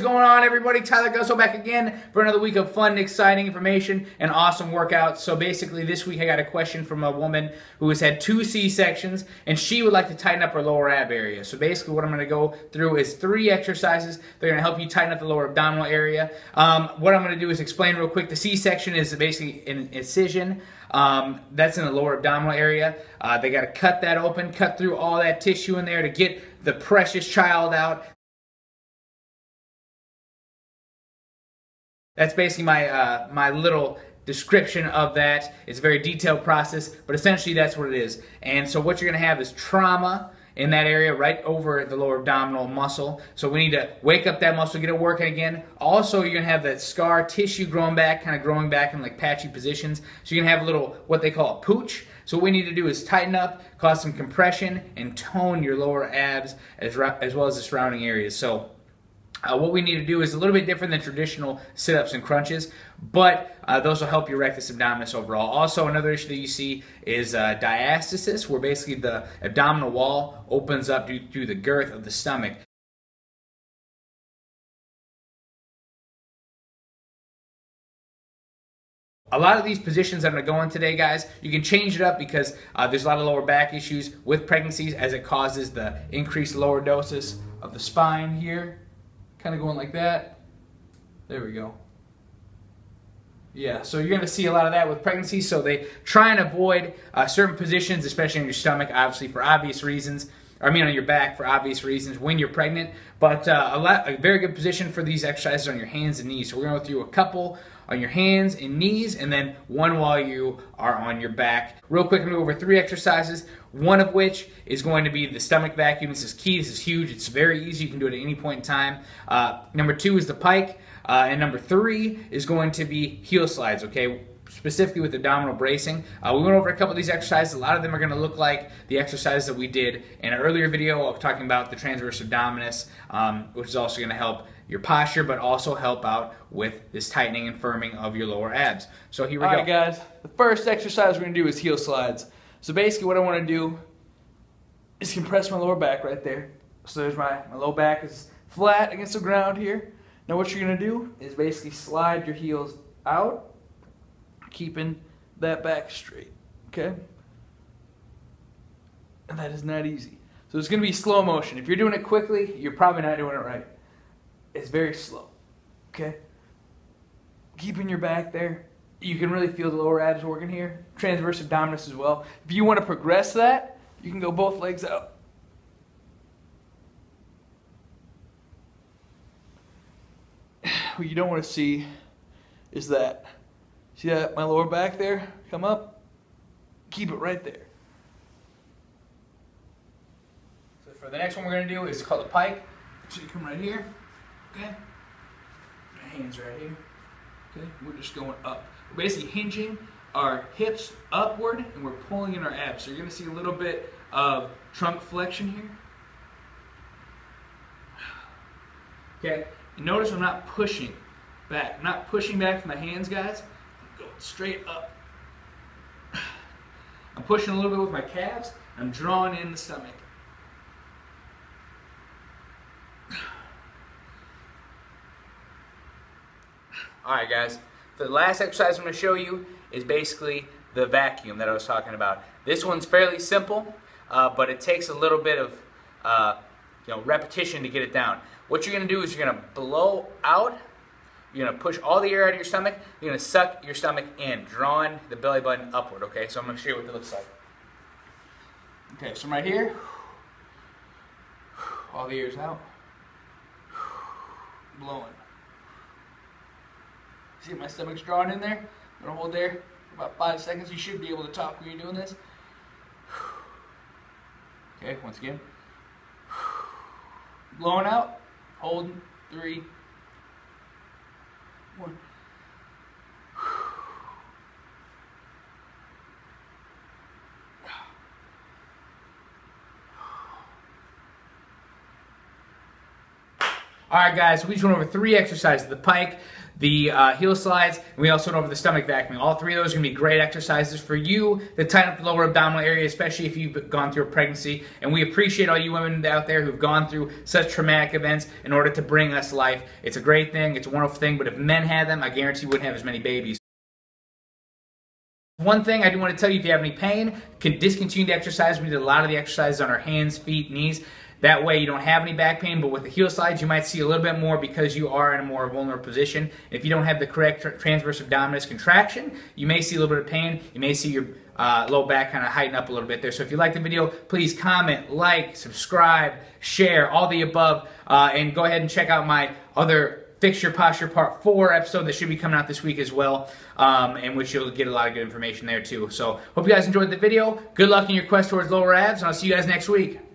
is going on, everybody? Tyler Guzzo back again for another week of fun, exciting information, and awesome workouts. So basically, this week I got a question from a woman who has had two C-sections, and she would like to tighten up her lower ab area. So basically, what I'm going to go through is three exercises. They're going to help you tighten up the lower abdominal area. Um, what I'm going to do is explain real quick. The C-section is basically an incision. Um, that's in the lower abdominal area. Uh, they got to cut that open, cut through all that tissue in there to get the precious child out. That's basically my uh, my little description of that. It's a very detailed process, but essentially that's what it is. And so what you're going to have is trauma in that area right over the lower abdominal muscle. So we need to wake up that muscle, get it working again. Also, you're to have that scar tissue growing back, kind of growing back in like patchy positions. So you're to have a little, what they call a pooch. So what we need to do is tighten up, cause some compression, and tone your lower abs as, as well as the surrounding areas. So uh, what we need to do is a little bit different than traditional sit-ups and crunches, but uh, those will help your rectus abdominis overall. Also, another issue that you see is uh, diastasis, where basically the abdominal wall opens up due to the girth of the stomach. A lot of these positions I'm going to go in today, guys, you can change it up because uh, there's a lot of lower back issues with pregnancies as it causes the increased lordosis of the spine here kind of going like that. There we go. Yeah, so you're going to see a lot of that with pregnancy. So they try and avoid uh, certain positions, especially on your stomach, obviously for obvious reasons. I mean on your back for obvious reasons when you're pregnant. But uh, a, lot, a very good position for these exercises on your hands and knees. So we're going to go through a couple on your hands and knees, and then one while you are on your back. Real quick, I'm going to go over three exercises, one of which is going to be the stomach vacuum. This is key. This is huge. It's very easy. You can do it at any point in time. Uh, number two is the pike. Uh, and number three is going to be heel slides, okay? Specifically with abdominal bracing. Uh, we went over a couple of these exercises. A lot of them are going to look like the exercises that we did in an earlier video talking about the transverse abdominis, um, which is also going to help your posture, but also help out with this tightening and firming of your lower abs. So here we All go. All right, guys. The first exercise we're going to do is heel slides. So basically what I want to do is compress my lower back right there. So there's my, my low back is flat against the ground here. Now what you're going to do is basically slide your heels out keeping that back straight, okay? And that is not easy. So it's going to be slow motion. If you're doing it quickly, you're probably not doing it right. It's very slow, okay? Keeping your back there. You can really feel the lower abs working here. Transverse abdominis as well. If you want to progress that, you can go both legs out. What you don't want to see is that See that my lower back there? Come up. Keep it right there. So for the next one we're going to do is called a pike. So you come right here. Okay. My hands right here. Okay. We're just going up. We're basically hinging our hips upward and we're pulling in our abs. So you're going to see a little bit of trunk flexion here. Okay. And notice I'm not pushing back. I'm not pushing back from the hands, guys straight up. I'm pushing a little bit with my calves. I'm drawing in the stomach. All right, guys. The last exercise I'm going to show you is basically the vacuum that I was talking about. This one's fairly simple, uh, but it takes a little bit of uh, you know repetition to get it down. What you're going to do is you're going to blow out you're going to push all the air out of your stomach. You're going to suck your stomach in, drawing the belly button upward, okay? So I'm going to show you what it looks like. Okay, so I'm right here. All the air's out. Blowing. See my stomach's drawing in there? I'm going to hold there for about five seconds. You should be able to talk when you're doing this. Okay, once again. Blowing out, holding, three, one. All right, guys, we just went over three exercises. The pike, the uh, heel slides, and we also went over the stomach vacuuming. All three of those are going to be great exercises for you to tighten up the lower abdominal area, especially if you've gone through a pregnancy. And we appreciate all you women out there who've gone through such traumatic events in order to bring us life. It's a great thing, it's a wonderful thing, but if men had them, I guarantee you wouldn't have as many babies. One thing I do want to tell you, if you have any pain, can discontinue the exercise. We did a lot of the exercises on our hands, feet, knees. That way you don't have any back pain, but with the heel slides, you might see a little bit more because you are in a more vulnerable position. If you don't have the correct transverse abdominis contraction, you may see a little bit of pain. You may see your uh, low back kind of heighten up a little bit there. So if you like the video, please comment, like, subscribe, share, all the above, uh, and go ahead and check out my other Fix Your Posture Part 4 episode that should be coming out this week as well, um, in which you'll get a lot of good information there too. So hope you guys enjoyed the video. Good luck in your quest towards lower abs, and I'll see you guys next week.